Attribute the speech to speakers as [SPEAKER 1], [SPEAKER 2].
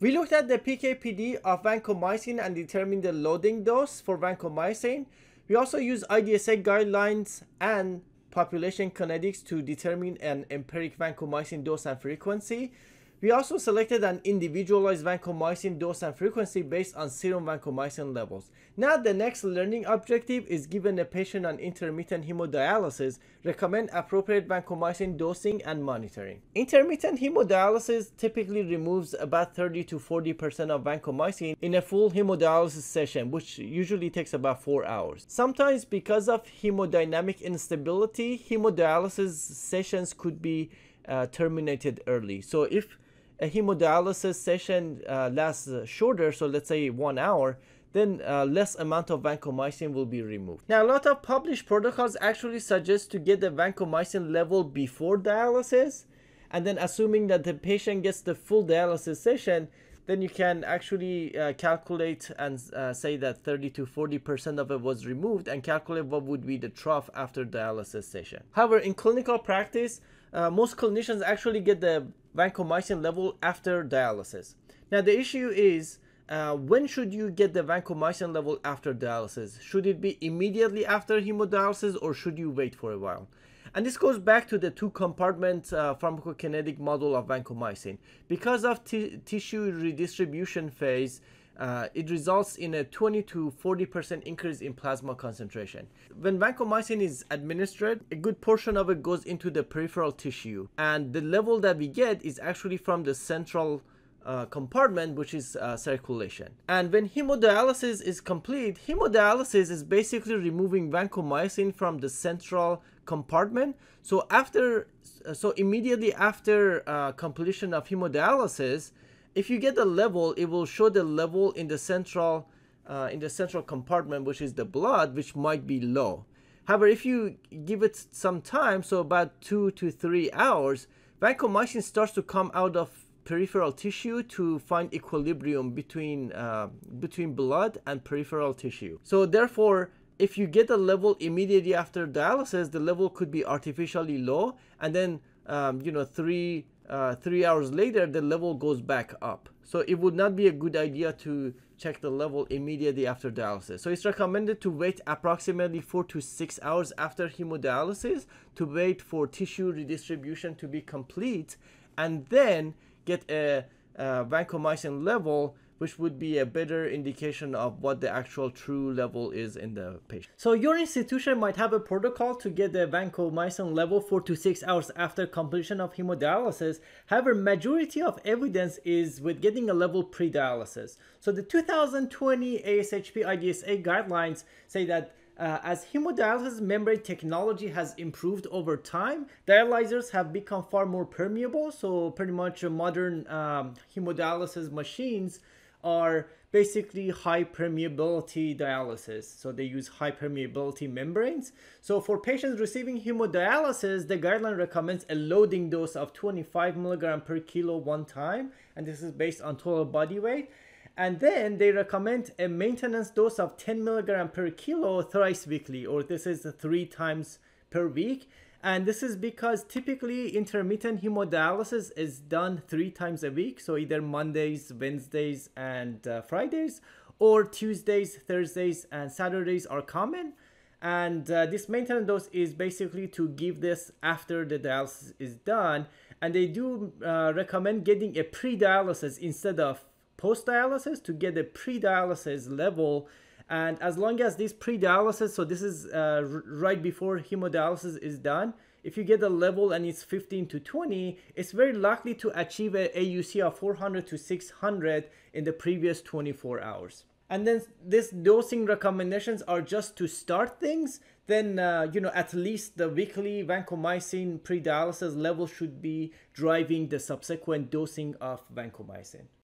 [SPEAKER 1] We looked at the PK/PD of vancomycin and determined the loading dose for vancomycin. We also used IDSA guidelines and population kinetics to determine an empiric vancomycin dose and frequency. We also selected an individualized vancomycin dose and frequency based on serum vancomycin levels. Now the next learning objective is given a patient on intermittent hemodialysis, recommend appropriate vancomycin dosing and monitoring. Intermittent hemodialysis typically removes about 30 to 40% of vancomycin in a full hemodialysis session, which usually takes about 4 hours. Sometimes because of hemodynamic instability, hemodialysis sessions could be uh, terminated early. So if a hemodialysis session uh, lasts uh, shorter, so let's say one hour, then uh, less amount of vancomycin will be removed. Now, a lot of published protocols actually suggest to get the vancomycin level before dialysis, and then assuming that the patient gets the full dialysis session, then you can actually uh, calculate and uh, say that 30 to 40% of it was removed and calculate what would be the trough after dialysis session. However, in clinical practice, uh, most clinicians actually get the vancomycin level after dialysis. Now the issue is uh, when should you get the vancomycin level after dialysis? Should it be immediately after hemodialysis or should you wait for a while? And this goes back to the two compartment uh, pharmacokinetic model of vancomycin. Because of tissue redistribution phase, uh, it results in a 20 to 40% increase in plasma concentration. When vancomycin is administered, a good portion of it goes into the peripheral tissue. And the level that we get is actually from the central uh, compartment, which is uh, circulation. And when hemodialysis is complete, hemodialysis is basically removing vancomycin from the central compartment. So after, so immediately after uh, completion of hemodialysis, if you get the level, it will show the level in the central uh, in the central compartment, which is the blood, which might be low. However, if you give it some time, so about two to three hours, vancomycin starts to come out of peripheral tissue to find equilibrium between uh, between blood and peripheral tissue. So therefore, if you get a level immediately after dialysis, the level could be artificially low, and then um, you know three uh, three hours later, the level goes back up. So it would not be a good idea to check the level immediately after dialysis. So it's recommended to wait approximately four to six hours after hemodialysis to wait for tissue redistribution to be complete and then get a, a vancomycin level which would be a better indication of what the actual true level is in the patient. So your institution might have a protocol to get the vancomycin level 4 to 6 hours after completion of hemodialysis. However, majority of evidence is with getting a level pre-dialysis. So the 2020 ASHP IDSA guidelines say that uh, as hemodialysis membrane technology has improved over time, dialyzers have become far more permeable. So pretty much modern um, hemodialysis machines are basically high permeability dialysis. So they use high permeability membranes. So for patients receiving hemodialysis, the guideline recommends a loading dose of 25 milligram per kilo one time. And this is based on total body weight. And then they recommend a maintenance dose of 10 milligram per kilo thrice weekly, or this is three times per week. And this is because typically intermittent hemodialysis is done three times a week. So either Mondays, Wednesdays, and uh, Fridays, or Tuesdays, Thursdays, and Saturdays are common. And uh, this maintenance dose is basically to give this after the dialysis is done. And they do uh, recommend getting a pre-dialysis instead of post-dialysis to get a pre-dialysis level and as long as this pre-dialysis, so this is uh, right before hemodialysis is done, if you get a level and it's 15 to 20, it's very likely to achieve a AUC of 400 to 600 in the previous 24 hours. And then this dosing recommendations are just to start things, then uh, you know at least the weekly vancomycin pre-dialysis level should be driving the subsequent dosing of vancomycin.